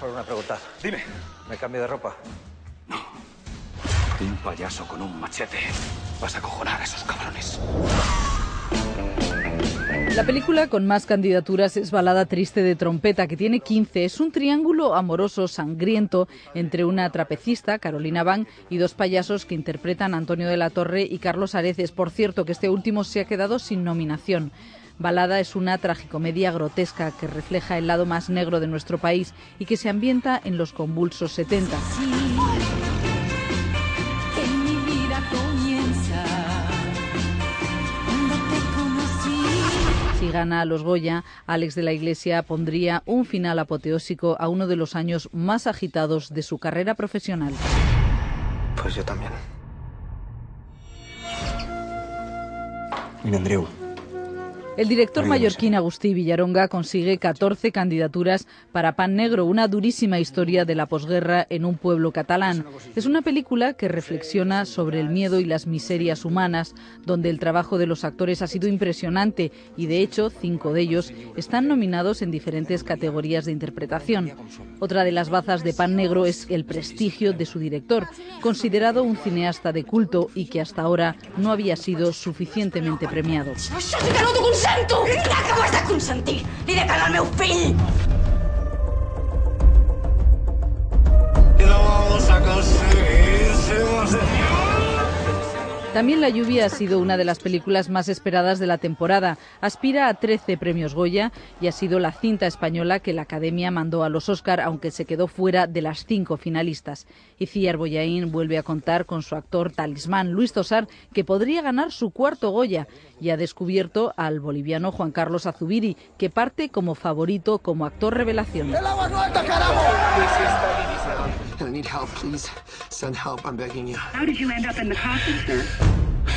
Solo una pregunta. Dime. ¿Me cambio de ropa? Un payaso con un machete. Vas a cojonar a esos cabrones. La película con más candidaturas es Balada Triste de Trompeta, que tiene 15. Es un triángulo amoroso sangriento entre una trapecista, Carolina Van, y dos payasos que interpretan Antonio de la Torre y Carlos Areces. Por cierto, que este último se ha quedado sin nominación. Balada es una tragicomedia grotesca que refleja el lado más negro de nuestro país y que se ambienta en los convulsos 70. Si gana a los Goya, Alex de la Iglesia pondría un final apoteósico a uno de los años más agitados de su carrera profesional. Pues yo también. Mira, Andreu, El director mallorquín Agustí Villaronga consigue 14 candidaturas para Pan Negro, una durísima historia de la posguerra en un pueblo catalán. Es una película que reflexiona sobre el miedo y las miserias humanas, donde el trabajo de los actores ha sido impresionante y, de hecho, cinco de ellos están nominados en diferentes categorías de interpretación. Otra de las bazas de Pan Negro es el prestigio de su director, considerado un cineasta de culto y que hasta ahora no había sido suficientemente premiado. sento! Li que ho has de consentir! Diré que dic el meu fill También La lluvia ha sido una de las películas más esperadas de la temporada. Aspira a 13 premios Goya y ha sido la cinta española que la Academia mandó a los Oscar, aunque se quedó fuera de las cinco finalistas. Iciar Boyaín vuelve a contar con su actor talismán Luis Tosar, que podría ganar su cuarto Goya, y ha descubierto al boliviano Juan Carlos Azubiri, que parte como favorito como actor revelación. I need help, please. Send help, I'm begging you. How did you end up in the coffin, sir?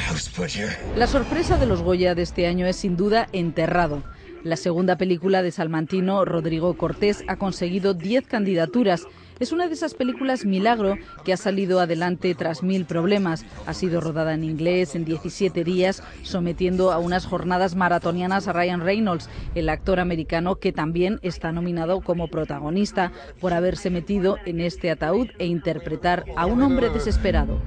I was put here. La sorpresa de los Goya de este año es sin duda Enterrado. La segunda película de Salmantino, Rodrigo Cortés, ha conseguido 10 candidaturas. Es una de esas películas milagro que ha salido adelante tras mil problemas. Ha sido rodada en inglés en 17 días, sometiendo a unas jornadas maratonianas a Ryan Reynolds, el actor americano que también está nominado como protagonista por haberse metido en este ataúd e interpretar a un hombre desesperado.